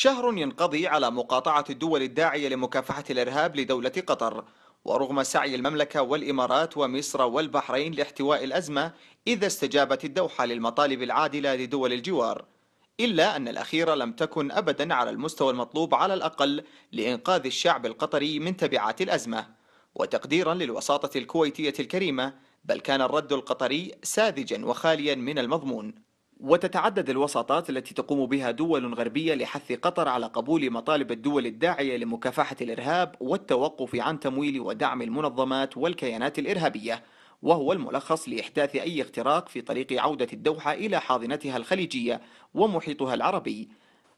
شهر ينقضي على مقاطعة الدول الداعية لمكافحة الإرهاب لدولة قطر. ورغم سعي المملكة والإمارات ومصر والبحرين لاحتواء الأزمة إذا استجابت الدوحة للمطالب العادلة لدول الجوار. إلا أن الأخيرة لم تكن أبدا على المستوى المطلوب على الأقل لإنقاذ الشعب القطري من تبعات الأزمة. وتقديرا للوساطة الكويتية الكريمة بل كان الرد القطري ساذجا وخاليا من المضمون. وتتعدد الوساطات التي تقوم بها دول غربية لحث قطر على قبول مطالب الدول الداعية لمكافحة الإرهاب والتوقف عن تمويل ودعم المنظمات والكيانات الإرهابية وهو الملخص لإحداث أي اختراق في طريق عودة الدوحة إلى حاضنتها الخليجية ومحيطها العربي.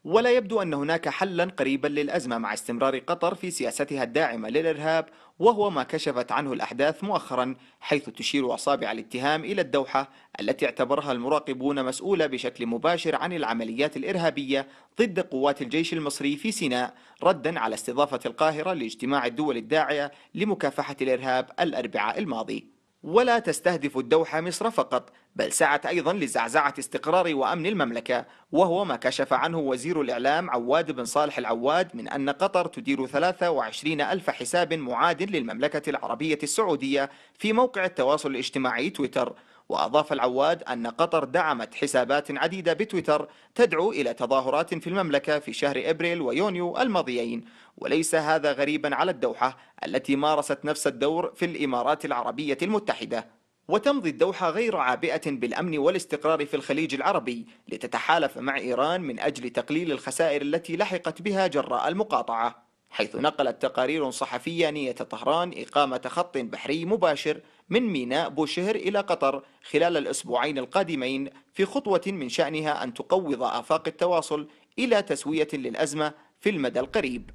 ولا يبدو أن هناك حلا قريبا للأزمة مع استمرار قطر في سياستها الداعمة للإرهاب وهو ما كشفت عنه الأحداث مؤخرا حيث تشير أصابع الاتهام إلى الدوحة التي اعتبرها المراقبون مسؤولة بشكل مباشر عن العمليات الإرهابية ضد قوات الجيش المصري في سيناء ردا على استضافة القاهرة لاجتماع الدول الداعية لمكافحة الإرهاب الأربعاء الماضي. ولا تستهدف الدوحة مصر فقط بل سعت أيضا لزعزعة استقرار وأمن المملكة وهو ما كشف عنه وزير الإعلام عواد بن صالح العواد من أن قطر تدير 23 ألف حساب معاد للمملكة العربية السعودية في موقع التواصل الاجتماعي تويتر. وأضاف العواد أن قطر دعمت حسابات عديدة بتويتر تدعو إلى تظاهرات في المملكة في شهر إبريل ويونيو الماضيين وليس هذا غريبا على الدوحة التي مارست نفس الدور في الإمارات العربية المتحدة. وتمضي الدوحة غير عابئة بالأمن والاستقرار في الخليج العربي لتتحالف مع إيران من أجل تقليل الخسائر التي لحقت بها جراء المقاطعة. حيث نقلت تقارير صحفية نية طهران إقامة خط بحري مباشر من ميناء بوشهر إلى قطر خلال الأسبوعين القادمين في خطوة من شأنها أن تقوض آفاق التواصل إلى تسوية للأزمة في المدى القريب.